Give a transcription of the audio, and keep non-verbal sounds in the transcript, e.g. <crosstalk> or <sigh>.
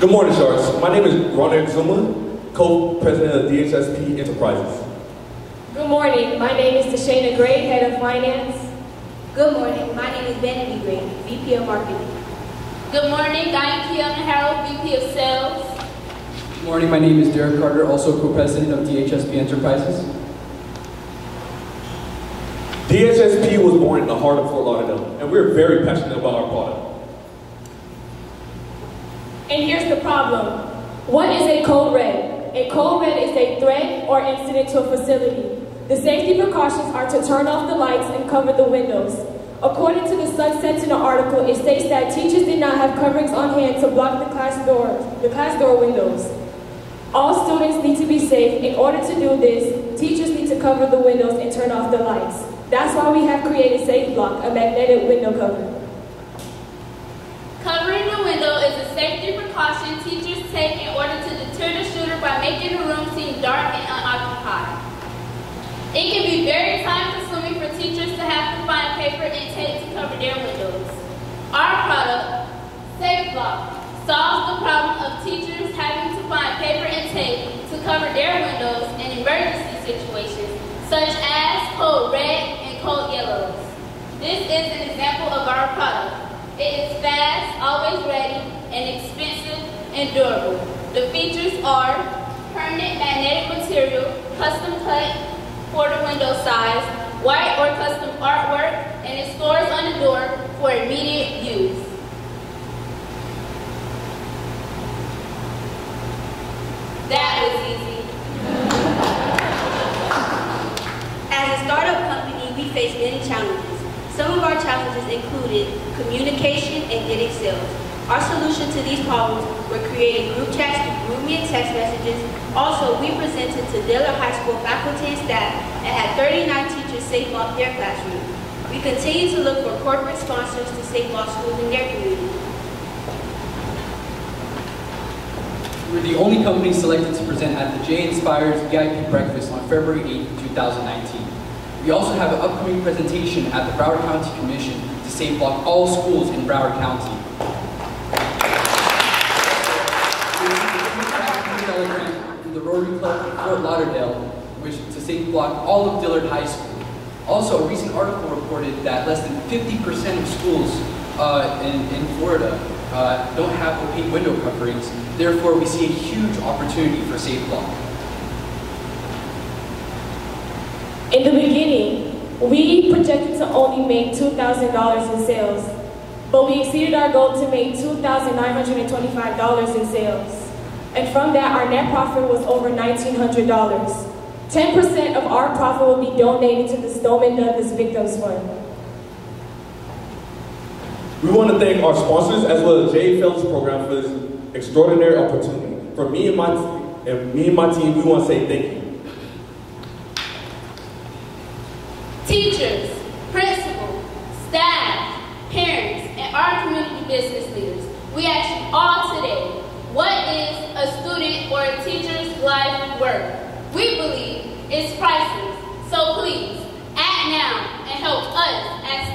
Good morning, Sharks. My name is Ronald Zuma, co-president of DHSP Enterprises. Good morning. My name is Deshana Gray, head of finance. Good morning. My name is Vanity Gray, VP of marketing. Good morning. I'm Kiana Harold, VP of sales. Good morning. My name is Derek Carter, also co-president of DHSP Enterprises. DHSP was born in the heart of Fort Lauderdale, and we're very passionate about our product. And here's the problem. What is a code red? A code red is a threat or incident to a facility. The safety precautions are to turn off the lights and cover the windows. According to the Sun Sentinel article, it states that teachers did not have coverings on hand to block the class doors, the class door windows. All students need to be safe. In order to do this, teachers need to cover the windows and turn off the lights. That's why we have created Safe Block, a magnetic window cover. Covering the window is a safety precaution teachers take in order to deter the shooter by making the room seem dark and unoccupied. It can be very time consuming for teachers to have to find paper and tape to cover their windows. Our product, Safe Block, solves the problem of teachers having to find paper and tape to cover their windows in emergency situations, such as code red and code yellows. This is an example of our product. It is fast, always ready, and expensive and durable. The features are permanent magnetic material, custom cut the window size, white or custom artwork, and it stores on the door for immediate use. That was easy. <laughs> As a startup company, we face many challenges. Some of our challenges included communication and getting sales. Our solution to these problems were creating group chats through GroupMe and text messages. Also, we presented to Dillard High School faculty and staff and had 39 teachers safe block their classroom. We continue to look for corporate sponsors to safe block schools in their community. We're the only company selected to present at the JA Inspires VIP Breakfast on February 8, 2019. We also have an upcoming presentation at the Broward County Commission to safe block all schools in Broward County. from the Rotary Club of Fort Lauderdale, which to safe block all of Dillard High School. Also, a recent article reported that less than 50% of schools uh, in, in Florida uh, don't have opaque window coverings. Therefore, we see a huge opportunity for safe block. In the beginning, we projected to only make $2,000 in sales, but we exceeded our goal to make $2,925 in sales. And from that, our net profit was over $1,900. 10% of our profit will be donated to the Stoneman Douglas Victims Fund. We want to thank our sponsors as well as JA Fellows Program for this extraordinary opportunity. For me and my, and me and my team, we want to say thank you. teachers, principals, staff, parents, and our community business leaders. We ask you all today, what is a student or a teacher's life work. We believe it's priceless. So please, act now and help us as